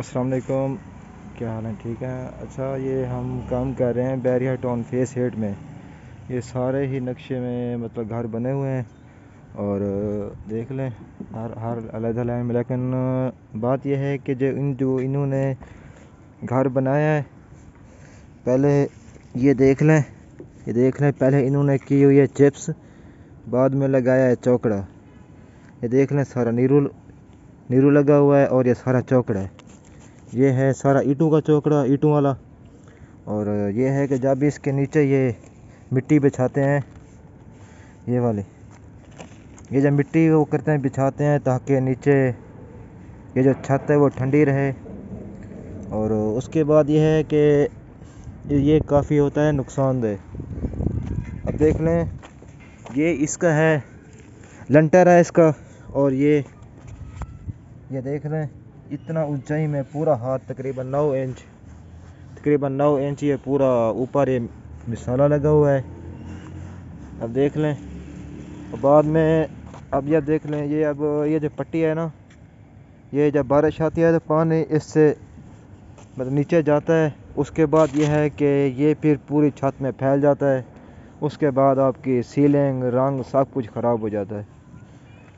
अस्सलाम वालेकुम क्या हाल है? ठीक है। अच्छा ये हम काम कर रहे हैं बैरिया टाउन फेस हेड में। ये सारे ही नक्शे में मतलब घर बने हुए हैं। और, देख लें, हर हर अलग अलग में। लेकिन, बात यह है कि जो इन, जो इन्होंने घर बनाया है, पहले ये देख लें, ये देख लें, पहले इन्होंने की हुई है चिप्स, बाद में लगाया है चौकड़ा। ये देख लें, सारा नीरू नीरू लगा हुआ है और ये सारा चौकड़ा है। ये है सारा ईटों का चौकड़ा, ईटों वाला। और ये है कि जब इसके नीचे ये मिट्टी बिछाते हैं, ये वाली। ये जब मिट्टी वो करते हैं, बिछाते हैं, ताकि नीचे ये जो छत है वो ठंडी रहे। और उसके बाद ये है कि ये काफ़ी होता है नुकसानदेह। अब देख लें, ये इसका है, लंटर है इसका, और ये ये देख लें इतना ऊंचाई में पूरा हाथ तकरीबन नौ इंच, तकरीबन नौ इंच ये पूरा ऊपर ये मिसाला लगा हुआ है। अब देख लें बाद में, अब यह देख लें, ये अब, ये जो पट्टी है ना, ये जब बारिश आती है तो पानी इससे मतलब नीचे जाता है, उसके बाद ये है कि ये फिर पूरी छत में फैल जाता है, उसके बाद आपकी सीलिंग, रंग सब कुछ ख़राब हो जाता है।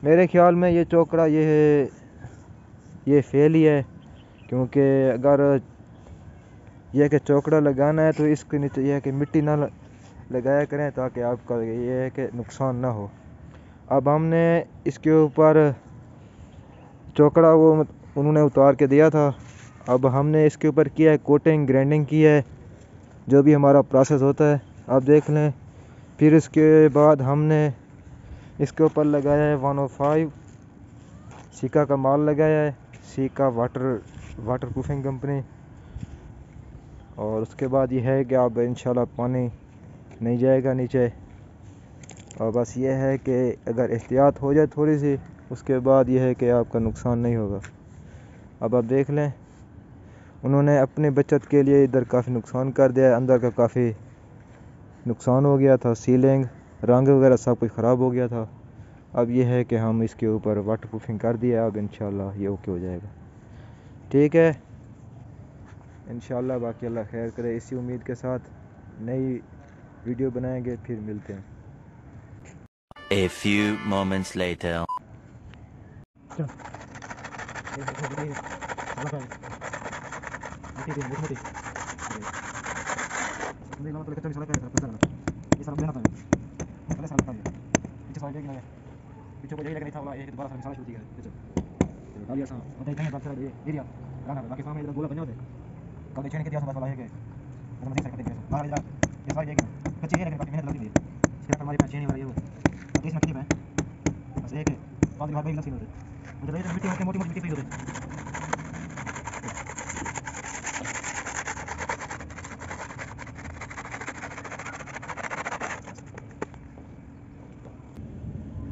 मेरे ख्याल में ये चौकड़ा, ये ये फेल ही है, क्योंकि अगर यह कि चौकड़ा लगाना है तो इसके नीचे यह कि मिट्टी ना लगाया करें ताकि आपका ये है कि नुकसान ना हो। अब हमने इसके ऊपर चौकड़ा वो उन्होंने उतार के दिया था। अब हमने इसके ऊपर किया है कोटिंग, ग्राइंडिंग की है, जो भी हमारा प्रोसेस होता है। आप देख लें, फिर इसके बाद हमने इसके ऊपर लगाया है वन ओ फाइव, सिक्का का माल लगाया है। सिका वाटर वाटर प्रूफिंग कंपनी और उसके बाद ये है कि अब इंशाल्लाह पानी नहीं जाएगा नीचे। और बस ये है कि अगर एहतियात हो जाए थोड़ी सी उसके बाद ये है कि आपका नुकसान नहीं होगा। अब आप देख लें, उन्होंने अपने बचत के लिए इधर काफ़ी नुकसान कर दिया है। अंदर का काफ़ी नुकसान हो गया था, सीलिंग, रंग वगैरह सब कुछ ख़राब हो गया था। अब ये है कि हम इसके ऊपर वाटर प्रूफिंग कर दिया अब इन ये ओके हो जाएगा। ठीक है? इन बाकी अल्लाह खैर करे इसी उम्मीद के साथ नई वीडियो बनाएँगे फिर मिलते हैं। A few moments later. पीछे को यही लगा नहीं था वाला एक दोबारा मिसाल शुरू की गई तो डालिया सा मतलब कहीं बात कर एरिया गाना बाकी सामने इधर गोला बने होते कल छेने के दिया बस वाला है के मतलब नहीं सकते कैसे बाहर इधर ये सारी देखें कच्ची है लेकिन काफ़ी मेहनत लगती है इसके हमारे पास छेने वाला ये वो तो इसमें कितनी है बस एक है पाँच बाद में लग होते मुझे लगे मिट्टी मोटी मोटी मिट्टी होते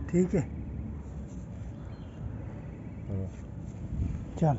ठीक है ਚੱਲ।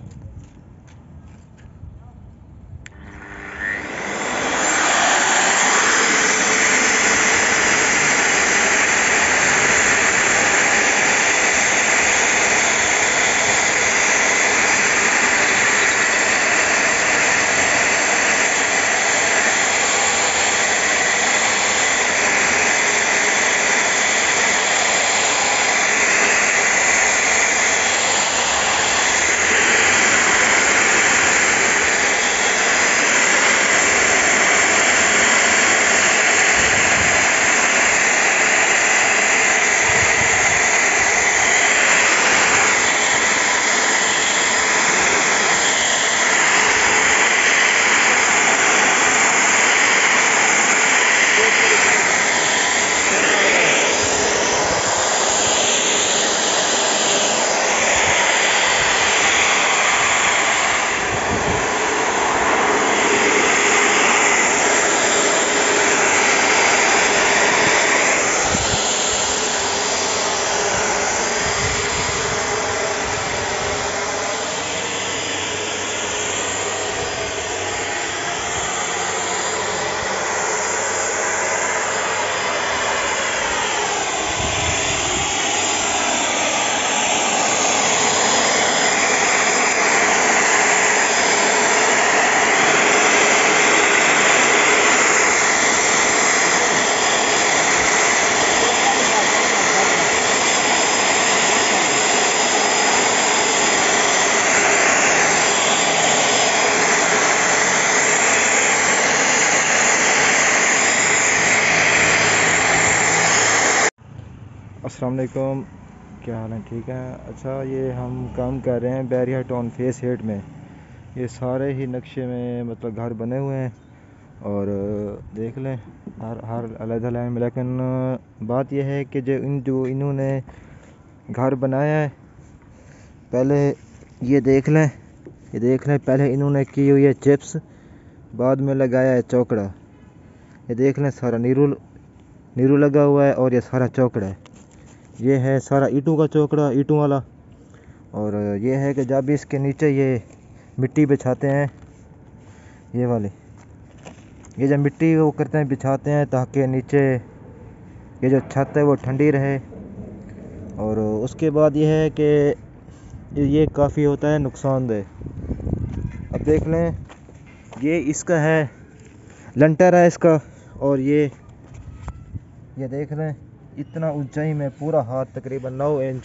चल असलकुम क्या हाल है? ठीक है? अच्छा ये हम काम कर रहे हैं बैरिया टाउन फेस हेट में। ये सारे ही नक्शे में मतलब घर बने हुए हैं। और देख लें, हर हर अलग अलग में लेकिन बात यह है कि जो इन, जो इन्होंने घर बनाया है, पहले ये देख लें, ये देख लें, पहले इन्होंने की हुई है चिप्स, बाद में लगाया है चौकड़ा। ये देख लें, सारा नीरू नीरू लगा हुआ है और ये सारा चौकड़ा है। ये है सारा ईटों का चौकड़ा, ईटों वाला। और ये है कि जब इसके नीचे ये मिट्टी बिछाते हैं, ये वाले। ये जब मिट्टी वो करते हैं, बिछाते हैं ताकि नीचे ये जो छत है वो ठंडी रहे। और उसके बाद ये है कि ये काफ़ी होता है नुकसानदेह। अब देख लें, ये इसका है, लंटर है इसका, और ये ये देख लें। इतना ऊंचाई में पूरा हाथ तकरीबन नौ इंच,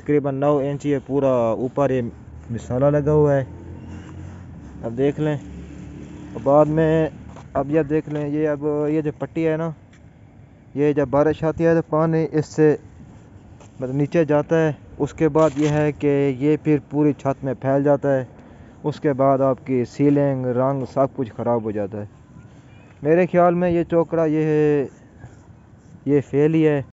तकरीबन नौ इंच ये पूरा ऊपर ये मिसाला लगा हुआ है। अब देख लें बाद में, अब यह देख लें, ये अब, ये जो पट्टी है ना, ये जब बारिश आती है तो पानी इससे मतलब नीचे जाता है। उसके बाद यह है कि ये फिर पूरी छत में फैल जाता है। उसके बाद आपकी सीलिंग, रंग सब कुछ ख़राब हो जाता है। मेरे ख्याल में ये चौकड़ा, ये ये फेल ही है।